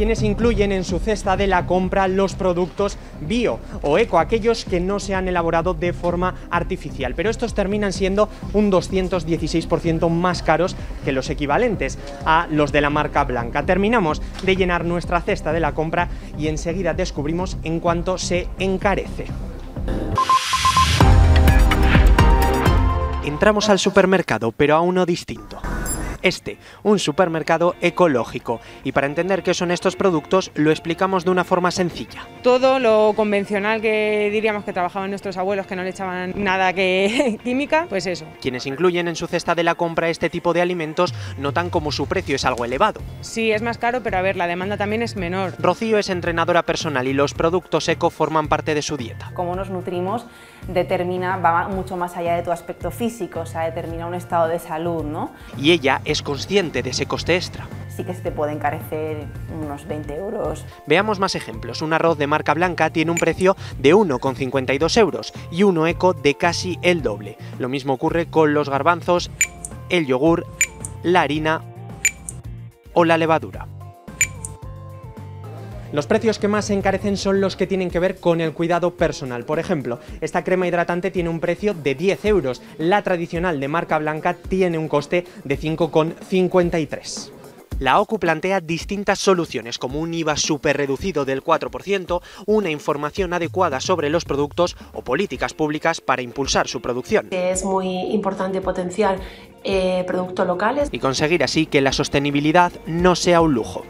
quienes incluyen en su cesta de la compra los productos bio o eco, aquellos que no se han elaborado de forma artificial, pero estos terminan siendo un 216% más caros que los equivalentes a los de la marca blanca. Terminamos de llenar nuestra cesta de la compra y enseguida descubrimos en cuánto se encarece. Entramos al supermercado, pero a uno distinto este, un supermercado ecológico. Y para entender qué son estos productos, lo explicamos de una forma sencilla. Todo lo convencional que diríamos que trabajaban nuestros abuelos, que no le echaban nada que química, pues eso. Quienes incluyen en su cesta de la compra este tipo de alimentos notan como su precio es algo elevado. Sí, es más caro, pero a ver, la demanda también es menor. Rocío es entrenadora personal y los productos eco forman parte de su dieta. Cómo nos nutrimos determina, va mucho más allá de tu aspecto físico, o sea, determina un estado de salud, ¿no? Y ella es consciente de ese coste extra. Sí que se te puede encarecer unos 20 euros. Veamos más ejemplos. Un arroz de marca blanca tiene un precio de 1,52 euros y uno eco de casi el doble. Lo mismo ocurre con los garbanzos, el yogur, la harina o la levadura. Los precios que más se encarecen son los que tienen que ver con el cuidado personal. Por ejemplo, esta crema hidratante tiene un precio de 10 euros. La tradicional de marca blanca tiene un coste de 5,53. La OCU plantea distintas soluciones como un IVA súper reducido del 4%, una información adecuada sobre los productos o políticas públicas para impulsar su producción. Es muy importante potenciar eh, productos locales y conseguir así que la sostenibilidad no sea un lujo.